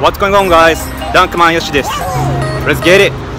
What's going on guys? Dunkman Yoshi Let's get it!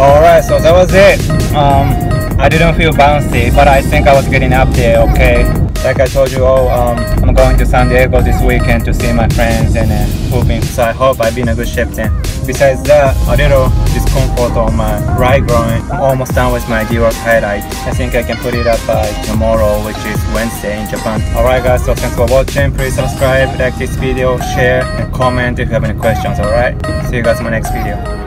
Alright, so that was it. Um, I didn't feel bouncy, but I think I was getting up there okay. Like I told you all, um, I'm going to San Diego this weekend to see my friends and uh, hooping, so I hope I've been in a good shape then. Besides that, a little discomfort on my right groin. almost done with my D-Rock highlight. I think I can put it up by tomorrow, which is Wednesday in Japan. Alright guys, so thanks for watching. Please subscribe, like this video, share, and comment if you have any questions, alright? See you guys in my next video.